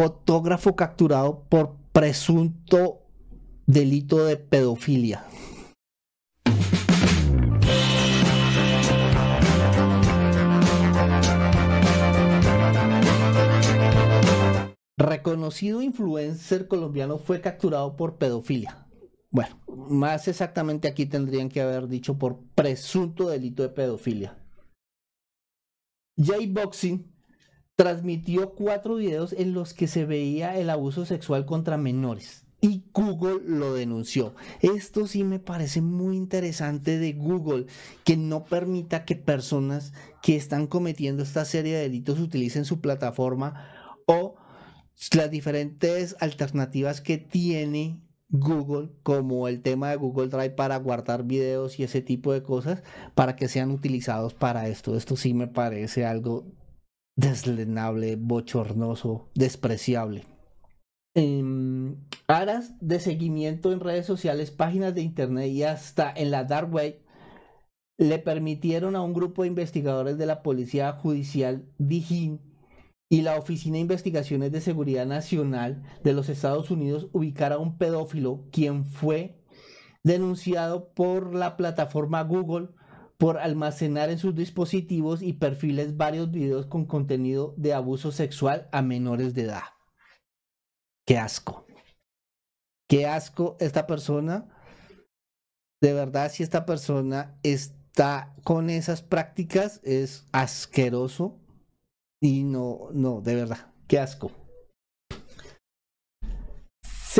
fotógrafo capturado por presunto delito de pedofilia. Reconocido influencer colombiano fue capturado por pedofilia. Bueno, más exactamente aquí tendrían que haber dicho por presunto delito de pedofilia. J-Boxing transmitió cuatro videos en los que se veía el abuso sexual contra menores y Google lo denunció. Esto sí me parece muy interesante de Google, que no permita que personas que están cometiendo esta serie de delitos utilicen su plataforma o las diferentes alternativas que tiene Google, como el tema de Google Drive para guardar videos y ese tipo de cosas, para que sean utilizados para esto. Esto sí me parece algo deslenable, bochornoso, despreciable. En aras de seguimiento en redes sociales, páginas de internet y hasta en la dark web le permitieron a un grupo de investigadores de la Policía Judicial DIJÍN y la Oficina de Investigaciones de Seguridad Nacional de los Estados Unidos ubicar a un pedófilo quien fue denunciado por la plataforma Google por almacenar en sus dispositivos y perfiles varios videos con contenido de abuso sexual a menores de edad. Qué asco. Qué asco esta persona. De verdad, si esta persona está con esas prácticas, es asqueroso. Y no, no, de verdad, qué asco.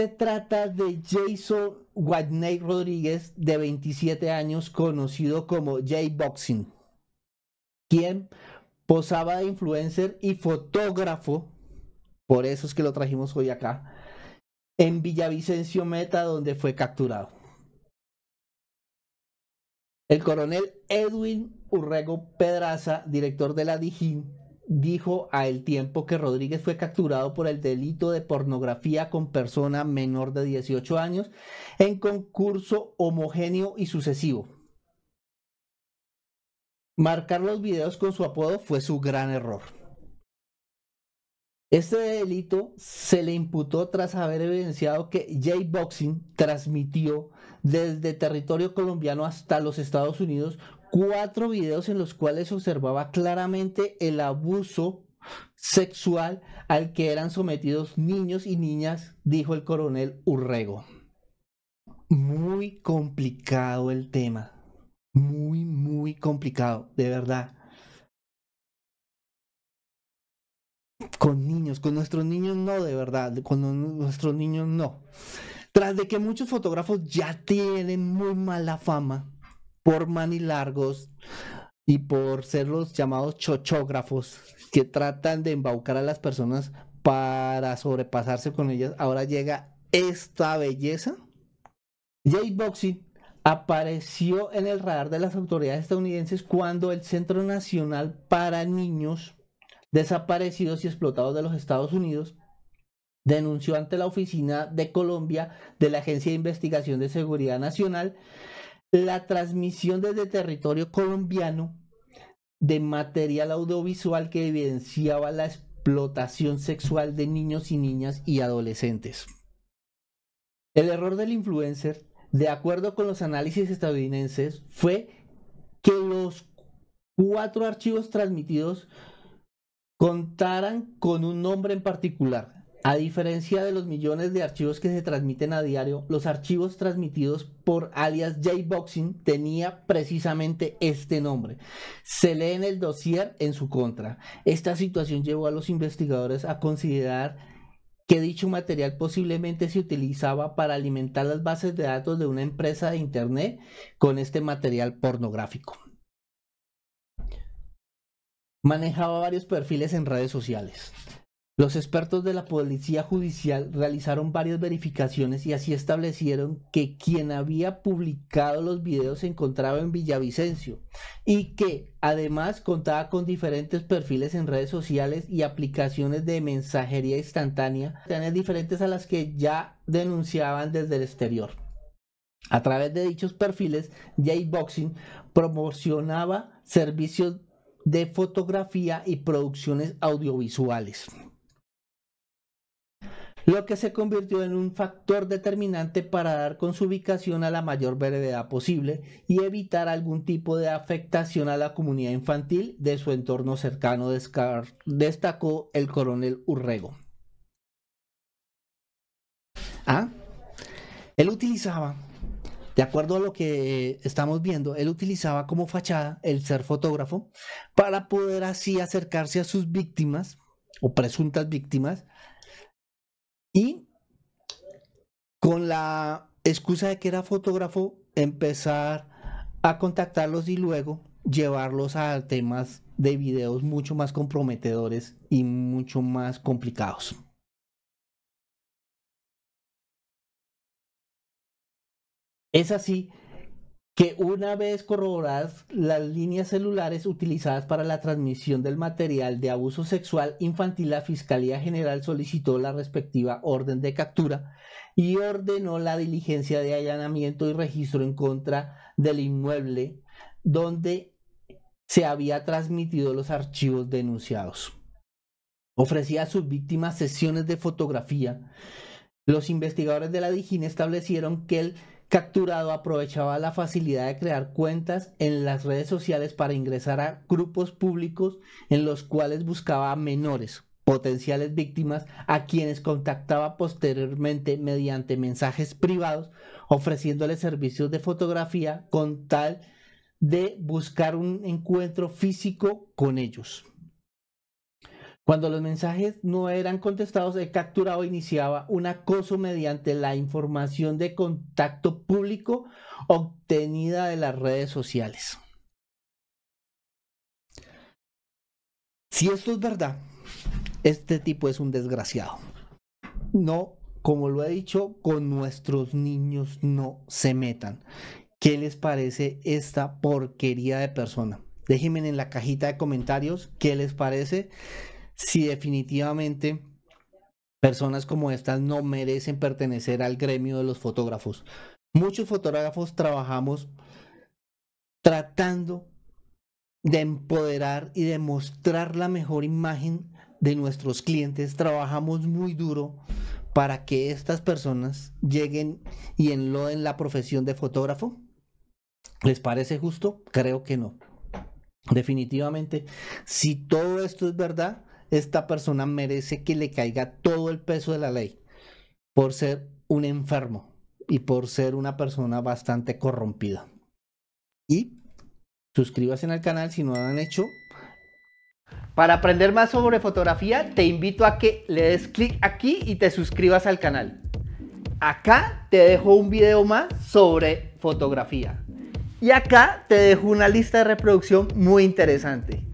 Se trata de Jason Whitney Rodríguez, de 27 años, conocido como J-Boxing, quien posaba de influencer y fotógrafo, por eso es que lo trajimos hoy acá, en Villavicencio Meta, donde fue capturado. El coronel Edwin Urrego Pedraza, director de la DIJÍN, dijo a El Tiempo que Rodríguez fue capturado por el delito de pornografía con persona menor de 18 años en concurso homogéneo y sucesivo. Marcar los videos con su apodo fue su gran error. Este delito se le imputó tras haber evidenciado que J-Boxing transmitió desde territorio colombiano hasta los Estados Unidos cuatro videos en los cuales observaba claramente el abuso sexual al que eran sometidos niños y niñas, dijo el coronel Urrego. Muy complicado el tema. Muy, muy complicado, de verdad. Con niños, con nuestros niños no, de verdad, con nuestros niños no. Tras de que muchos fotógrafos ya tienen muy mala fama, por manilargos y por ser los llamados chochógrafos que tratan de embaucar a las personas para sobrepasarse con ellas, ahora llega esta belleza. J-Boxing apareció en el radar de las autoridades estadounidenses cuando el Centro Nacional para Niños Desaparecidos y Explotados de los Estados Unidos denunció ante la Oficina de Colombia de la Agencia de Investigación de Seguridad Nacional la transmisión desde territorio colombiano de material audiovisual que evidenciaba la explotación sexual de niños y niñas y adolescentes. El error del influencer, de acuerdo con los análisis estadounidenses, fue que los cuatro archivos transmitidos contaran con un nombre en particular, a diferencia de los millones de archivos que se transmiten a diario, los archivos transmitidos por alias J-Boxing tenía precisamente este nombre. Se lee en el dossier en su contra. Esta situación llevó a los investigadores a considerar que dicho material posiblemente se utilizaba para alimentar las bases de datos de una empresa de Internet con este material pornográfico. Manejaba varios perfiles en redes sociales. Los expertos de la Policía Judicial realizaron varias verificaciones y así establecieron que quien había publicado los videos se encontraba en Villavicencio y que además contaba con diferentes perfiles en redes sociales y aplicaciones de mensajería instantánea, diferentes a las que ya denunciaban desde el exterior. A través de dichos perfiles, J-Boxing promocionaba servicios de fotografía y producciones audiovisuales. Lo que se convirtió en un factor determinante para dar con su ubicación a la mayor brevedad posible y evitar algún tipo de afectación a la comunidad infantil de su entorno cercano, destacó el coronel Urrego. ¿Ah? Él utilizaba, de acuerdo a lo que estamos viendo, él utilizaba como fachada el ser fotógrafo para poder así acercarse a sus víctimas o presuntas víctimas y con la excusa de que era fotógrafo empezar a contactarlos y luego llevarlos a temas de videos mucho más comprometedores y mucho más complicados. Es así que una vez corroboradas las líneas celulares utilizadas para la transmisión del material de abuso sexual infantil, la Fiscalía General solicitó la respectiva orden de captura y ordenó la diligencia de allanamiento y registro en contra del inmueble donde se había transmitido los archivos denunciados. Ofrecía a sus víctimas sesiones de fotografía. Los investigadores de la DIGIN establecieron que el capturado aprovechaba la facilidad de crear cuentas en las redes sociales para ingresar a grupos públicos en los cuales buscaba a menores, potenciales víctimas, a quienes contactaba posteriormente mediante mensajes privados, ofreciéndoles servicios de fotografía con tal de buscar un encuentro físico con ellos. Cuando los mensajes no eran contestados, el capturado iniciaba un acoso mediante la información de contacto público obtenida de las redes sociales. Si esto es verdad, este tipo es un desgraciado. No, como lo he dicho, con nuestros niños no se metan. ¿Qué les parece esta porquería de persona? Déjenme en la cajita de comentarios qué les parece si definitivamente personas como estas no merecen pertenecer al gremio de los fotógrafos. Muchos fotógrafos trabajamos tratando de empoderar y de mostrar la mejor imagen de nuestros clientes. Trabajamos muy duro para que estas personas lleguen y enloden la profesión de fotógrafo. ¿Les parece justo? Creo que no. Definitivamente, si todo esto es verdad, esta persona merece que le caiga todo el peso de la ley por ser un enfermo y por ser una persona bastante corrompida. Y suscríbase al canal si no lo han hecho. Para aprender más sobre fotografía, te invito a que le des clic aquí y te suscribas al canal. Acá te dejo un video más sobre fotografía. Y acá te dejo una lista de reproducción muy interesante.